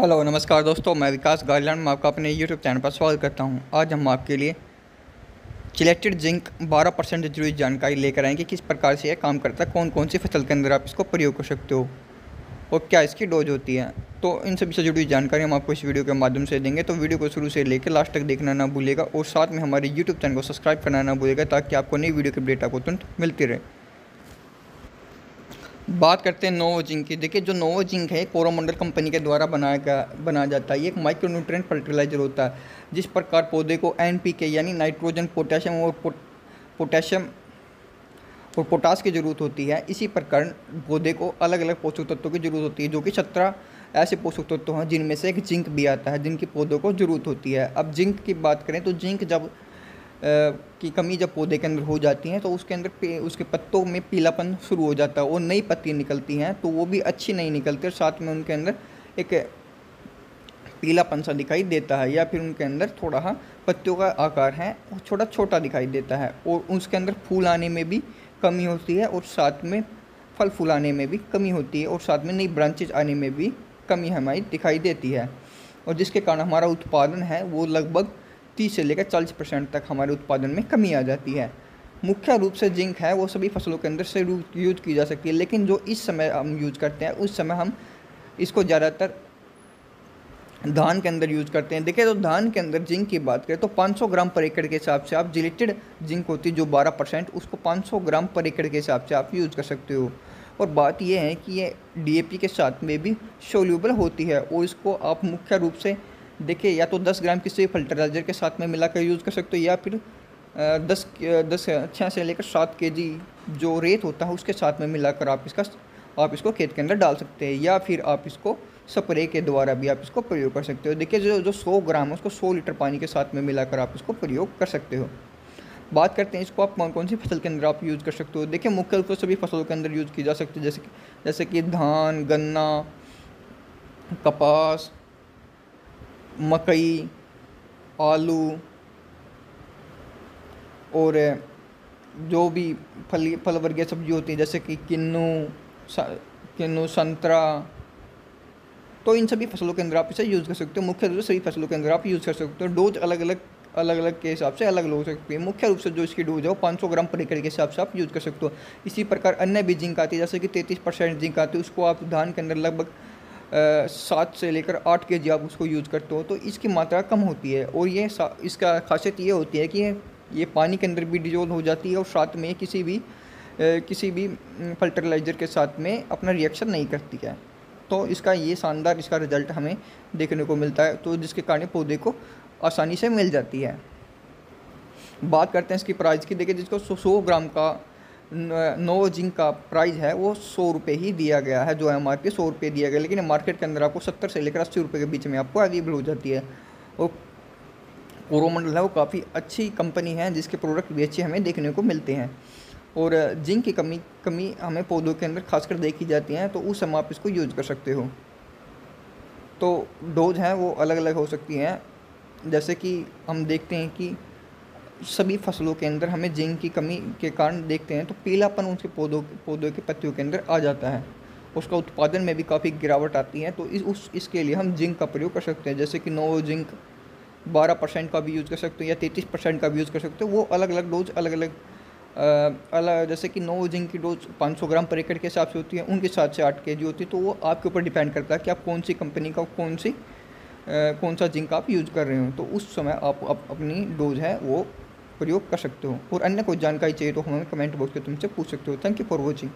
Hello, नमस्कार दोस्तों, मैं विकास गार्लैंड मैं आपका अपने यूट्यूब चैनल पर स्वागत करता हूँ। आज हम आपके लिए चिलेटेड जिंक 12 परसेंट ज़रूरी जानकारी लेकर आएँगे किस प्रकार से यह काम करता है कौन कौन सी फ़सल के अंदर आप इसको प्रयोग कर सकते हो और क्या इसकी डोज होती है। तो इन सभी से जुड़ी जानकारी हम आपको इस वीडियो के माध्यम से देंगे। तो वीडियो को शुरू से लेकर लास्ट तक देखना ना भूलेगा और साथ में हमारे यूट्यूब चैनल को सब्सक्राइब करना ना भूलेगा ताकि आपको नई वीडियो की अपडेट आपको तुरंत मिलती रहे। बात करते हैं नोवो जिंक की। देखिए, जो नोवो जिंक है, कोरोमंडल कंपनी के द्वारा बनाया गया, बनाया जाता है। ये एक माइक्रोन्यूट्रेंट फर्टिलाइज़र होता है, जिस प्रकार पौधे को एन पी के यानी नाइट्रोजन पोटेशियम और पोटेशियम और पोटास की ज़रूरत होती है। इसी प्रकार पौधे को अलग अलग पोषक तत्वों की ज़रूरत होती है, जो कि सत्रह ऐसे पोषक तत्व हैं, जिनमें से एक जिंक भी आता है, जिनकी पौधों को ज़रूरत होती है। अब जिंक की बात करें तो जिंक जब की कमी जब पौधे के अंदर हो जाती है तो उसके अंदर उसके पत्तों में पीलापन शुरू हो जाता है और नई पत्ती निकलती हैं तो वो भी अच्छी नहीं निकलती और साथ में उनके अंदर एक पीलापन सा दिखाई देता है या फिर उनके अंदर थोड़ा सा पत्तियों का आकार है छोटा छोटा दिखाई देता है और उसके अंदर फूल आने में भी कमी होती है और साथ में फल फूल आने में भी कमी होती है और साथ में नई ब्रांचेज आने में भी कमी हमारी दिखाई देती है। और जिसके कारण हमारा उत्पादन है, वो लगभग तीस से लेकर चालीस परसेंट तक हमारे उत्पादन में कमी आ जाती है। मुख्य रूप से जिंक है, वो सभी फ़सलों के अंदर से यूज़ की जा सकती है, लेकिन जो इस समय हम यूज़ करते हैं, उस समय हम इसको ज़्यादातर धान के अंदर यूज़ करते हैं। देखिए तो धान के अंदर जिंक की बात करें तो 500 ग्राम पर एकड़ के हिसाब से आप जिलेटेड जिंक होती है, जो 12 परसेंट, उसको 500 ग्राम पर एकड़ के हिसाब से आप यूज़ कर सकते हो। और बात यह है कि ये डीएपी के साथ में भी सोल्यूबल होती है, और इसको आप मुख्य रूप से देखिए, या तो 10 ग्राम किसी फर्टिलाइज़र के साथ में मिलाकर यूज़ कर सकते हो, या फिर दस दस छः से लेकर सात के जी जो रेत होता है, उसके साथ में मिलाकर आप इसका, आप इसको खेत के अंदर डाल सकते हैं, या फिर आप इसको स्प्रे के द्वारा भी आप इसको प्रयोग कर सकते हो। देखिए, जो जो सौ ग्राम है, उसको सौ लीटर पानी के साथ में मिलाकर आप इसको प्रयोग कर सकते हो। बात करते हैं, इसको आप कौन कौन सी फ़सल के अंदर आप यूज़ कर सकते हो? देखिए, मुख्य रूप से सभी फ़सलों के अंदर यूज़ की जा सकती है, जैसे जैसे कि धान, गन्ना, कपास मकई, आलू और जो भी फल फल वर्गीय सब्ज़ी होती है, जैसे कि किन्नू किन्नू संतरा तो इन सभी फ़सलों के अंदर आप इसे यूज़ कर सकते हो। मुख्य रूप से सभी फ़सलों के अंदर आप यूज़ कर सकते हो। डोज अलग अलग अलग अलग के हिसाब से अलग अलग हो सकती है। मुख्य रूप से जो इसकी डोज है, वो 500 ग्राम पर एकड़ के हिसाब से आप यूज़ कर सकते हो। इसी प्रकार अन्य भी जिंक आती है, जैसे कि 33 परसेंट जिंक आती है, उसको आप धान के अंदर लगभग सात से लेकर आठ के जी आप उसको यूज़ करते हो तो इसकी मात्रा कम होती है। और ये इसका खासियत ये होती है कि ये पानी के अंदर भी डिजोल्व हो जाती है और साथ में किसी भी किसी भी फर्टिलाइज़र के साथ में अपना रिएक्शन नहीं करती है। तो इसका ये शानदार इसका रिज़ल्ट हमें देखने को मिलता है तो जिसके कारण पौधे को आसानी से मिल जाती है। बात करते हैं इसकी प्राइस की। देखिए, जिसको सौ ग्राम का नोवो जिंक का प्राइस है, वो सौ रुपये ही दिया गया है, जो एम आर पी सौ रुपये दिया गया, लेकिन मार्केट के अंदर आपको सत्तर से लेकर अस्सी रुपये के बीच में आपको अवेलेबल हो जाती है। और कोरोमंडल है, वो काफ़ी अच्छी कंपनी है, जिसके प्रोडक्ट भी अच्छे हमें देखने को मिलते हैं। और जिंक की कमी कमी हमें पौधों के अंदर खासकर देखी जाती है तो उस समय आप इसको यूज़ कर सकते हो। तो डोज हैं, वो अलग अलग हो सकती हैं। जैसे कि हम देखते हैं कि सभी फ़सलों के अंदर हमें जिंक की कमी के कारण देखते हैं तो पीलापन उनके पौधों पौधों के पत्तियों के अंदर आ जाता है। उसका उत्पादन में भी काफ़ी गिरावट आती है तो इस उस इसके लिए हम जिंक का प्रयोग कर सकते हैं। जैसे कि नोवो जिंक बारह परसेंट का भी यूज़ कर सकते हो या तैंतीस परसेंट का भी यूज़ कर सकते हो। वो अलग अलग डोज अलग अलग अलग जैसे कि नोवो जिंक की डोज 500 ग्राम पर एकड़ के हिसाब से होती है उनके साथ से आठ के जी होती है तो वो आपके ऊपर डिपेंड करता है कि आप कौन सी कंपनी का कौन सी कौन सा जिंक आप यूज़ कर रहे हो। तो उस समय आप, आप अपनी डोज है वो प्रयोग कर सकते हो। और अन्य कोई जानकारी चाहिए तो हमें कमेंट बॉक्स में तुमसे पूछ सकते हो। Thank you for watching